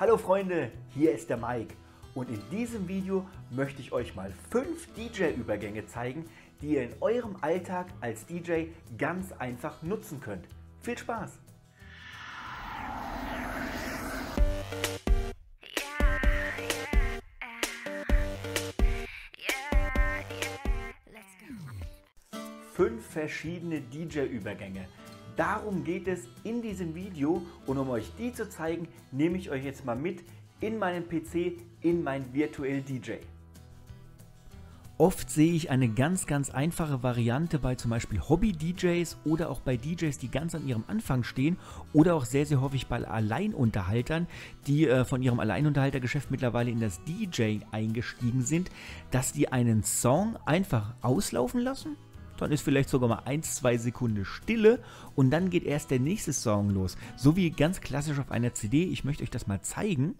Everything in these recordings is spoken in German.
Hallo Freunde, hier ist der Mike und in diesem Video möchte ich euch mal 5 DJ-Übergänge zeigen, die ihr in eurem Alltag als DJ ganz einfach nutzen könnt. Viel Spaß! Fünf verschiedene DJ-Übergänge. Darum geht es in diesem Video und um euch die zu zeigen, nehme ich euch jetzt mal mit in meinen PC, in mein Virtual DJ. Oft sehe ich eine ganz, ganz einfache Variante bei zum Beispiel Hobby-DJs oder auch bei DJs, die ganz an ihrem Anfang stehen oder auch sehr, sehr häufig bei Alleinunterhaltern, die äh, von ihrem Alleinunterhaltergeschäft mittlerweile in das DJ eingestiegen sind, dass die einen Song einfach auslaufen lassen dann ist vielleicht sogar mal 1, 2 Sekunden Stille und dann geht erst der nächste Song los. So wie ganz klassisch auf einer CD. Ich möchte euch das mal zeigen.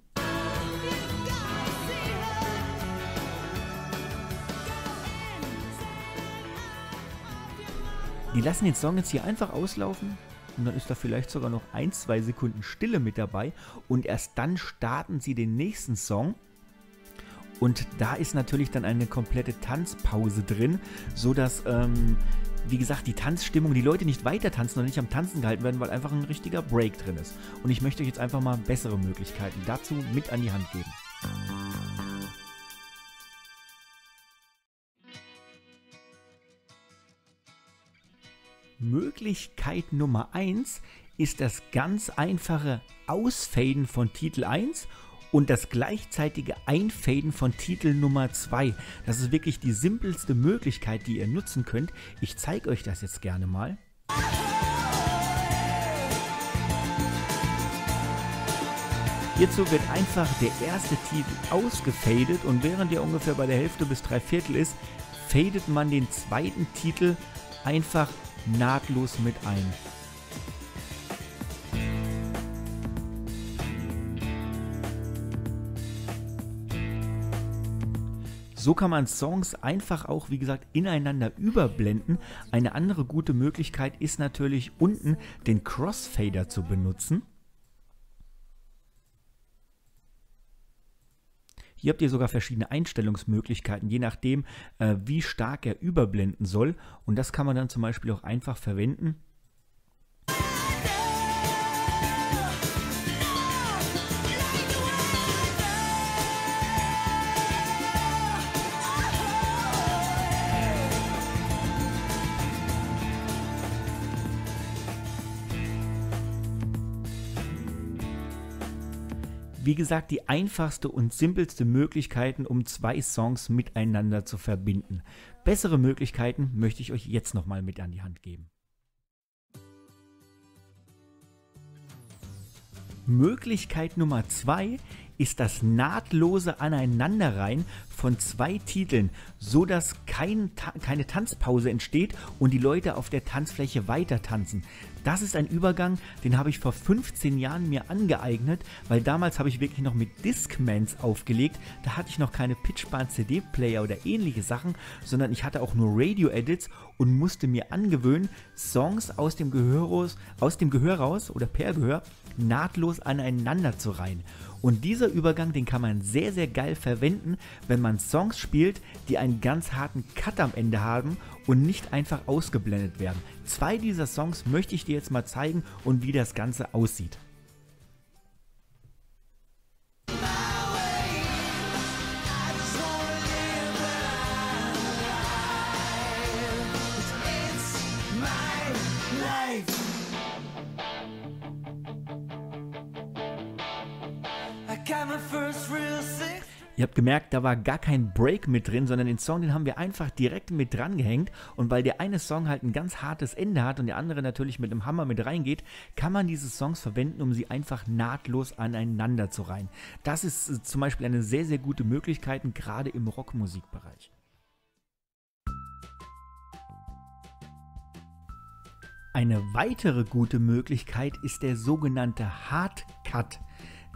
Die lassen den Song jetzt hier einfach auslaufen und dann ist da vielleicht sogar noch 1, 2 Sekunden Stille mit dabei und erst dann starten sie den nächsten Song. Und da ist natürlich dann eine komplette Tanzpause drin, so dass, ähm, wie gesagt, die Tanzstimmung, die Leute nicht weiter tanzen und nicht am Tanzen gehalten werden, weil einfach ein richtiger Break drin ist. Und ich möchte euch jetzt einfach mal bessere Möglichkeiten dazu mit an die Hand geben. Möglichkeit Nummer 1 ist das ganz einfache Ausfaden von Titel 1 und das gleichzeitige Einfaden von Titel Nummer 2. Das ist wirklich die simpelste Möglichkeit, die ihr nutzen könnt. Ich zeige euch das jetzt gerne mal. Hierzu wird einfach der erste Titel ausgefadet und während er ungefähr bei der Hälfte bis drei Viertel ist, fadet man den zweiten Titel einfach nahtlos mit ein. So kann man Songs einfach auch, wie gesagt, ineinander überblenden. Eine andere gute Möglichkeit ist natürlich unten den Crossfader zu benutzen. Hier habt ihr sogar verschiedene Einstellungsmöglichkeiten, je nachdem, äh, wie stark er überblenden soll. Und das kann man dann zum Beispiel auch einfach verwenden. Wie gesagt, die einfachste und simpelste Möglichkeiten, um zwei Songs miteinander zu verbinden. Bessere Möglichkeiten möchte ich euch jetzt nochmal mit an die Hand geben. Möglichkeit Nummer zwei ist das nahtlose Aneinanderreihen von zwei Titeln, so dass kein, keine Tanzpause entsteht und die Leute auf der Tanzfläche weiter tanzen. Das ist ein Übergang, den habe ich vor 15 Jahren mir angeeignet, weil damals habe ich wirklich noch mit Discmans aufgelegt. Da hatte ich noch keine pitchbaren CD-Player oder ähnliche Sachen, sondern ich hatte auch nur Radio-Edits und musste mir angewöhnen, Songs aus dem Gehör raus, aus dem Gehör raus oder per Gehör nahtlos aneinander zu reihen. Und dieser Übergang, den kann man sehr, sehr geil verwenden, wenn man Songs spielt, die einen ganz harten Cut am Ende haben und nicht einfach ausgeblendet werden. Zwei dieser Songs möchte ich dir jetzt mal zeigen und wie das Ganze aussieht. Ihr habt gemerkt, da war gar kein Break mit drin, sondern den Song, den haben wir einfach direkt mit dran gehängt. Und weil der eine Song halt ein ganz hartes Ende hat und der andere natürlich mit einem Hammer mit reingeht, kann man diese Songs verwenden, um sie einfach nahtlos aneinander zu reihen. Das ist äh, zum Beispiel eine sehr, sehr gute Möglichkeit, gerade im Rockmusikbereich. Eine weitere gute Möglichkeit ist der sogenannte Hard Cut.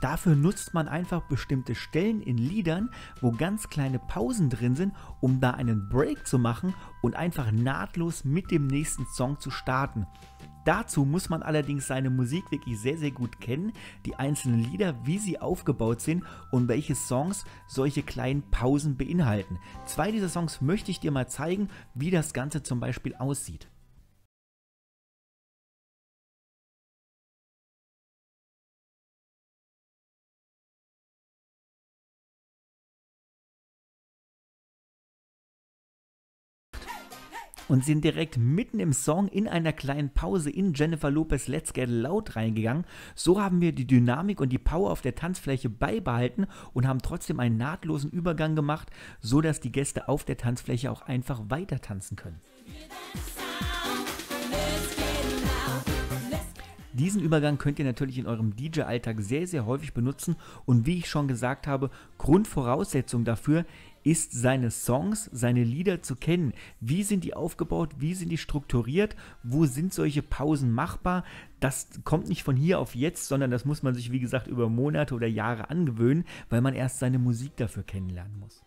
Dafür nutzt man einfach bestimmte Stellen in Liedern, wo ganz kleine Pausen drin sind, um da einen Break zu machen und einfach nahtlos mit dem nächsten Song zu starten. Dazu muss man allerdings seine Musik wirklich sehr, sehr gut kennen, die einzelnen Lieder, wie sie aufgebaut sind und welche Songs solche kleinen Pausen beinhalten. Zwei dieser Songs möchte ich dir mal zeigen, wie das Ganze zum Beispiel aussieht. Und sind direkt mitten im Song in einer kleinen Pause in Jennifer Lopez Let's Get Loud reingegangen. So haben wir die Dynamik und die Power auf der Tanzfläche beibehalten und haben trotzdem einen nahtlosen Übergang gemacht, so dass die Gäste auf der Tanzfläche auch einfach weiter tanzen können. Diesen Übergang könnt ihr natürlich in eurem DJ-Alltag sehr, sehr häufig benutzen und wie ich schon gesagt habe, Grundvoraussetzung dafür ist seine Songs, seine Lieder zu kennen. Wie sind die aufgebaut? Wie sind die strukturiert? Wo sind solche Pausen machbar? Das kommt nicht von hier auf jetzt, sondern das muss man sich, wie gesagt, über Monate oder Jahre angewöhnen, weil man erst seine Musik dafür kennenlernen muss.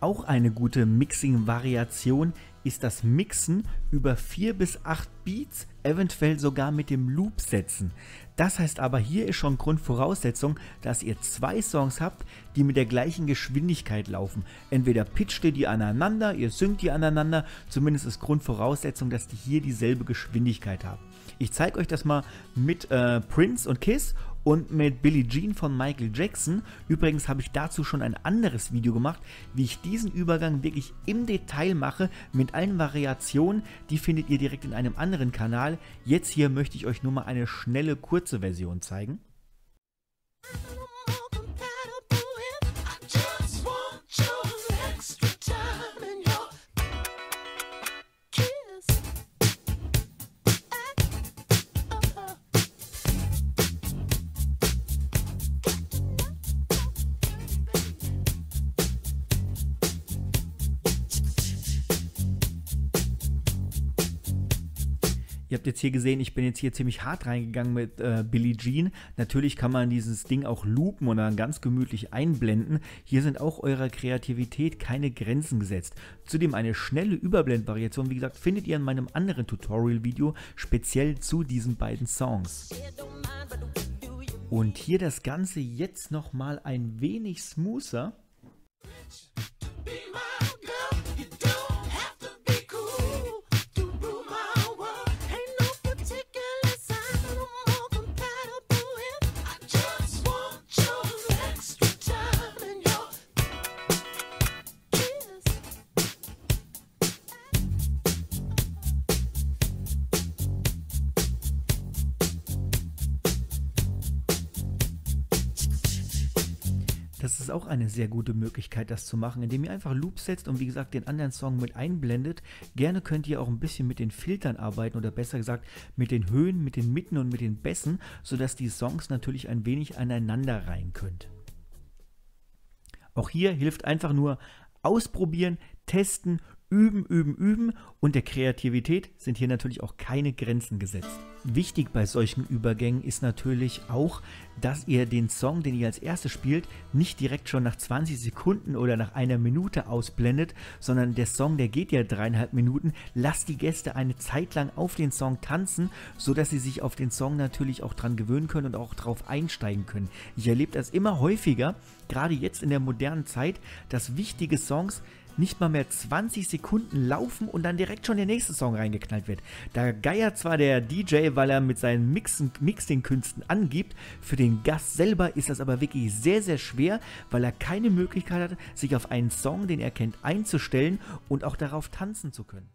Auch eine gute Mixing-Variation ist das Mixen über 4 bis 8 Beats, eventuell sogar mit dem Loop setzen. Das heißt aber, hier ist schon Grundvoraussetzung, dass ihr zwei Songs habt, die mit der gleichen Geschwindigkeit laufen. Entweder pitcht ihr die aneinander, ihr synkt die aneinander, zumindest ist Grundvoraussetzung, dass die hier dieselbe Geschwindigkeit haben. Ich zeige euch das mal mit äh, Prince und Kiss und mit Billie Jean von Michael Jackson. Übrigens habe ich dazu schon ein anderes Video gemacht, wie ich diesen Übergang wirklich im Detail mache, mit allen Variationen. Die findet ihr direkt in einem anderen Kanal. Jetzt hier möchte ich euch nur mal eine schnelle, kurze Version zeigen. Ihr habt jetzt hier gesehen, ich bin jetzt hier ziemlich hart reingegangen mit äh, Billie Jean. Natürlich kann man dieses Ding auch loopen und dann ganz gemütlich einblenden. Hier sind auch eurer Kreativität keine Grenzen gesetzt. Zudem eine schnelle Überblendvariation, wie gesagt, findet ihr in meinem anderen Tutorial-Video speziell zu diesen beiden Songs. Und hier das Ganze jetzt nochmal ein wenig smoother. Das eine sehr gute Möglichkeit, das zu machen, indem ihr einfach Loop setzt und wie gesagt den anderen Song mit einblendet. Gerne könnt ihr auch ein bisschen mit den Filtern arbeiten oder besser gesagt mit den Höhen, mit den Mitten und mit den Bässen, sodass die Songs natürlich ein wenig aneinander rein könnt. Auch hier hilft einfach nur ausprobieren, testen, üben, üben, üben und der Kreativität sind hier natürlich auch keine Grenzen gesetzt. Wichtig bei solchen Übergängen ist natürlich auch, dass ihr den Song, den ihr als erstes spielt, nicht direkt schon nach 20 Sekunden oder nach einer Minute ausblendet, sondern der Song, der geht ja dreieinhalb Minuten. Lasst die Gäste eine Zeit lang auf den Song tanzen, sodass sie sich auf den Song natürlich auch dran gewöhnen können und auch drauf einsteigen können. Ich erlebe das immer häufiger, gerade jetzt in der modernen Zeit, dass wichtige Songs nicht mal mehr 20 Sekunden laufen und dann direkt schon der nächste Song reingeknallt wird. Da geiert zwar der DJ, weil er mit seinen Mixing-Künsten angibt, für den Gast selber ist das aber wirklich sehr, sehr schwer, weil er keine Möglichkeit hat, sich auf einen Song, den er kennt, einzustellen und auch darauf tanzen zu können.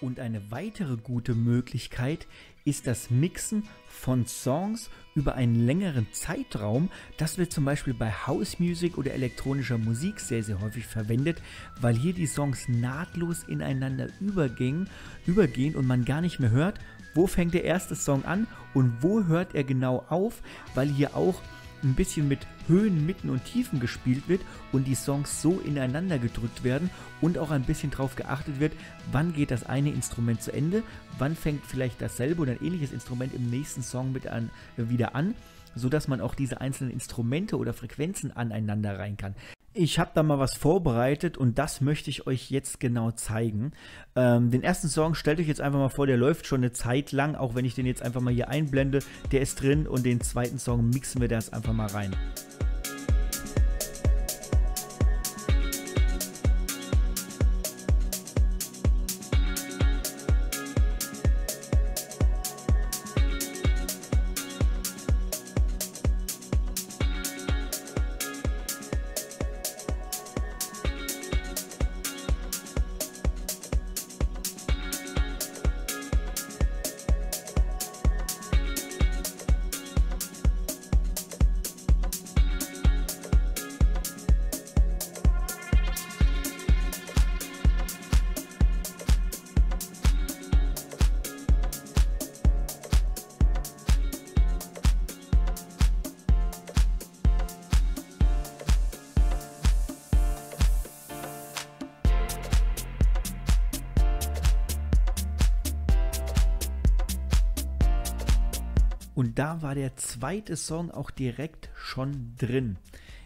Und eine weitere gute Möglichkeit ist das Mixen von Songs über einen längeren Zeitraum. Das wird zum Beispiel bei House Music oder elektronischer Musik sehr, sehr häufig verwendet, weil hier die Songs nahtlos ineinander übergehen, übergehen und man gar nicht mehr hört, wo fängt der erste Song an und wo hört er genau auf, weil hier auch ein bisschen mit Höhen, Mitten und Tiefen gespielt wird und die Songs so ineinander gedrückt werden und auch ein bisschen darauf geachtet wird, wann geht das eine Instrument zu Ende, wann fängt vielleicht dasselbe oder ein ähnliches Instrument im nächsten Song mit an, äh, wieder an, sodass man auch diese einzelnen Instrumente oder Frequenzen aneinander rein kann. Ich habe da mal was vorbereitet und das möchte ich euch jetzt genau zeigen. Ähm, den ersten Song stellt euch jetzt einfach mal vor, der läuft schon eine Zeit lang, auch wenn ich den jetzt einfach mal hier einblende. Der ist drin und den zweiten Song mixen wir das einfach mal rein. Und da war der zweite Song auch direkt schon drin.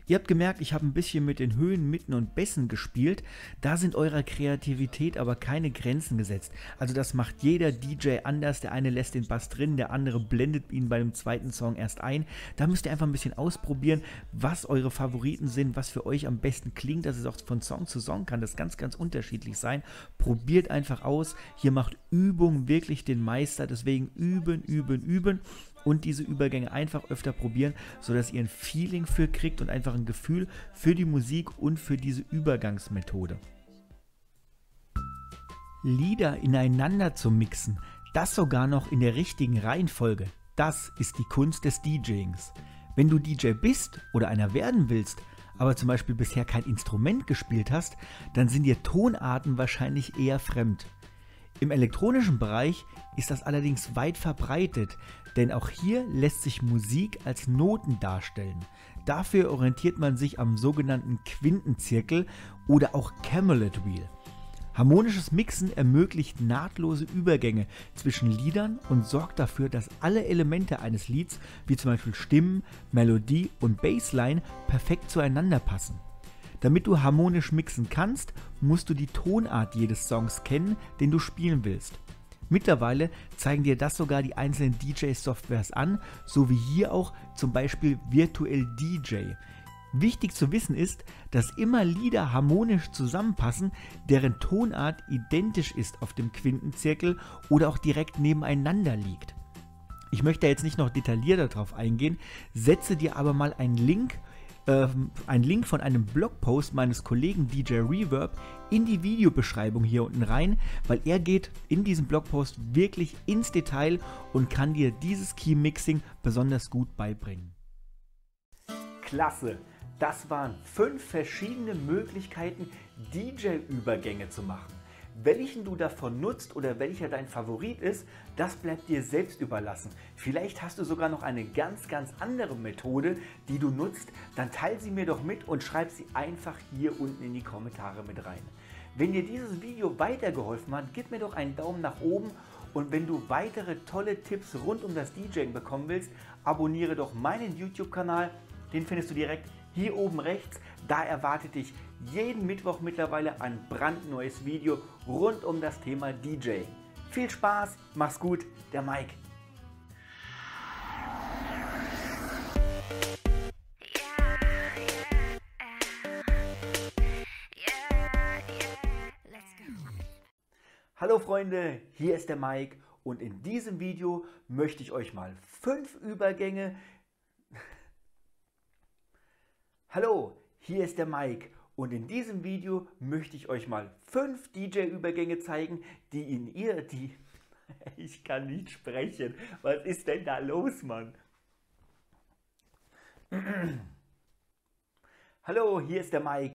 Ihr habt gemerkt, ich habe ein bisschen mit den Höhen, Mitten und Bässen gespielt. Da sind eurer Kreativität aber keine Grenzen gesetzt. Also das macht jeder DJ anders. Der eine lässt den Bass drin, der andere blendet ihn bei dem zweiten Song erst ein. Da müsst ihr einfach ein bisschen ausprobieren, was eure Favoriten sind, was für euch am besten klingt. Das ist auch von Song zu Song kann das ganz, ganz unterschiedlich sein. Probiert einfach aus. Hier macht Übung wirklich den Meister. Deswegen üben, üben, üben und diese Übergänge einfach öfter probieren, sodass ihr ein Feeling für kriegt und einfach ein Gefühl für die Musik und für diese Übergangsmethode. Lieder ineinander zu mixen, das sogar noch in der richtigen Reihenfolge, das ist die Kunst des DJings. Wenn du DJ bist oder einer werden willst, aber zum Beispiel bisher kein Instrument gespielt hast, dann sind dir Tonarten wahrscheinlich eher fremd. Im elektronischen Bereich ist das allerdings weit verbreitet, denn auch hier lässt sich Musik als Noten darstellen. Dafür orientiert man sich am sogenannten Quintenzirkel oder auch Camelot Wheel. Harmonisches Mixen ermöglicht nahtlose Übergänge zwischen Liedern und sorgt dafür, dass alle Elemente eines Lieds, wie zum Beispiel Stimmen, Melodie und Bassline, perfekt zueinander passen. Damit du harmonisch mixen kannst, musst du die Tonart jedes Songs kennen, den du spielen willst. Mittlerweile zeigen dir das sogar die einzelnen DJ-Softwares an, so wie hier auch zum Beispiel Virtual DJ. Wichtig zu wissen ist, dass immer Lieder harmonisch zusammenpassen, deren Tonart identisch ist auf dem Quintenzirkel oder auch direkt nebeneinander liegt. Ich möchte jetzt nicht noch detaillierter darauf eingehen, setze dir aber mal einen Link äh, einen Link von einem Blogpost meines Kollegen DJ Reverb in die Videobeschreibung hier unten rein, weil er geht in diesem Blogpost wirklich ins Detail und kann dir dieses Key Mixing besonders gut beibringen. Klasse! Das waren fünf verschiedene Möglichkeiten, DJ-Übergänge zu machen. Welchen du davon nutzt oder welcher dein Favorit ist, das bleibt dir selbst überlassen. Vielleicht hast du sogar noch eine ganz, ganz andere Methode, die du nutzt. Dann teile sie mir doch mit und schreib sie einfach hier unten in die Kommentare mit rein. Wenn dir dieses Video weitergeholfen hat, gib mir doch einen Daumen nach oben und wenn du weitere tolle Tipps rund um das DJing bekommen willst, abonniere doch meinen YouTube-Kanal. Den findest du direkt hier oben rechts. Da erwartet dich jeden Mittwoch mittlerweile ein brandneues Video rund um das Thema DJ. Viel Spaß, mach's gut, der Mike. Hallo Freunde, hier ist der Mike und in diesem Video möchte ich euch mal fünf Übergänge Hallo, hier ist der Mike und in diesem Video möchte ich euch mal fünf DJ-Übergänge zeigen, die in ihr, die... Ich kann nicht sprechen. Was ist denn da los, Mann? Hallo, hier ist der Mike